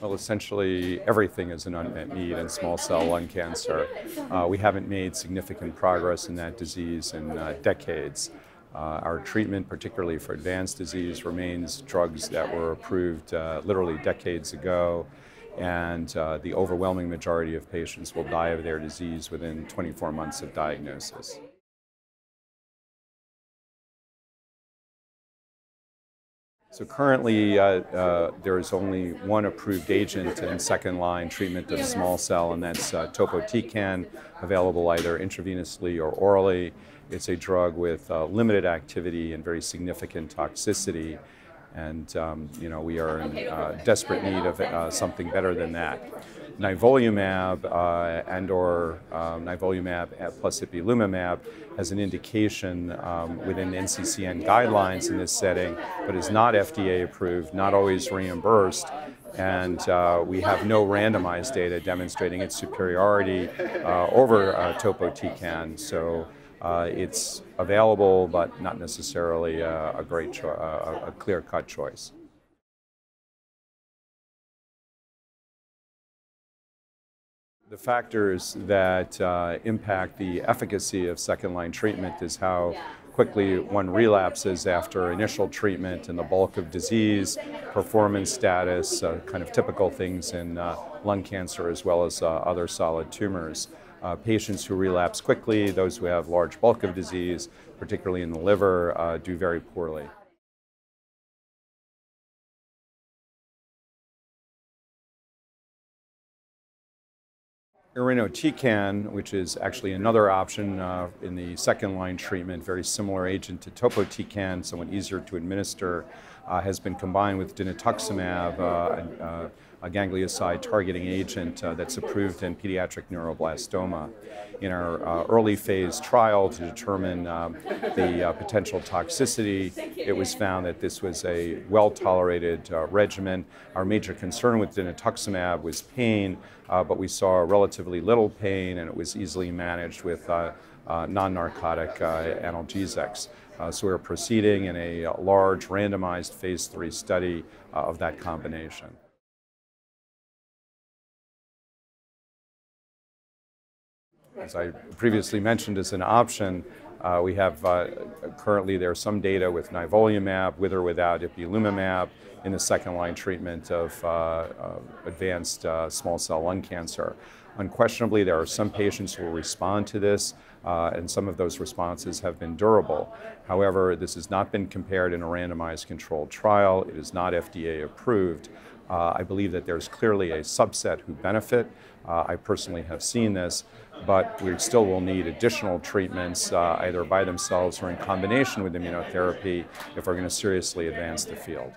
Well, essentially, everything is an unmet need in small cell lung cancer. Uh, we haven't made significant progress in that disease in uh, decades. Uh, our treatment, particularly for advanced disease, remains drugs that were approved uh, literally decades ago, and uh, the overwhelming majority of patients will die of their disease within 24 months of diagnosis. So currently, uh, uh, there is only one approved agent in second-line treatment of small cell, and that's uh, topotecan, available either intravenously or orally. It's a drug with uh, limited activity and very significant toxicity, and um, you know we are in uh, desperate need of uh, something better than that nivolumab uh, and or um, nivolumab plus ipilimumab has an indication um, within the NCCN guidelines in this setting, but is not FDA approved, not always reimbursed, and uh, we have no randomized data demonstrating its superiority uh, over uh, topotecan. So uh, it's available, but not necessarily a, a great, cho- a, a clear-cut choice. The factors that uh, impact the efficacy of second line treatment is how quickly one relapses after initial treatment and the bulk of disease, performance status, uh, kind of typical things in uh, lung cancer as well as uh, other solid tumors. Uh, patients who relapse quickly, those who have large bulk of disease, particularly in the liver, uh, do very poorly. Irinotecan, which is actually another option uh, in the second line treatment, very similar agent to topotecan, somewhat easier to administer, uh, has been combined with dinutuximab, uh, uh a ganglioside targeting agent uh, that's approved in pediatric neuroblastoma. In our uh, early phase trial to determine um, the uh, potential toxicity, it was found that this was a well tolerated uh, regimen. Our major concern with dinutuximab was pain, uh, but we saw relatively little pain and it was easily managed with uh, non narcotic analgesics. Uh, so we're proceeding in a large randomized phase three study uh, of that combination. As I previously mentioned as an option, uh, we have uh, currently there some data with nivolumab, with or without ipilimumab, in the second line treatment of uh, advanced uh, small cell lung cancer. Unquestionably, there are some patients who will respond to this, uh, and some of those responses have been durable. However, this has not been compared in a randomized controlled trial. It is not FDA approved. Uh, I believe that there's clearly a subset who benefit. Uh, I personally have seen this, but we still will need additional treatments, uh, either by themselves or in combination with immunotherapy, if we're going to seriously advance the field.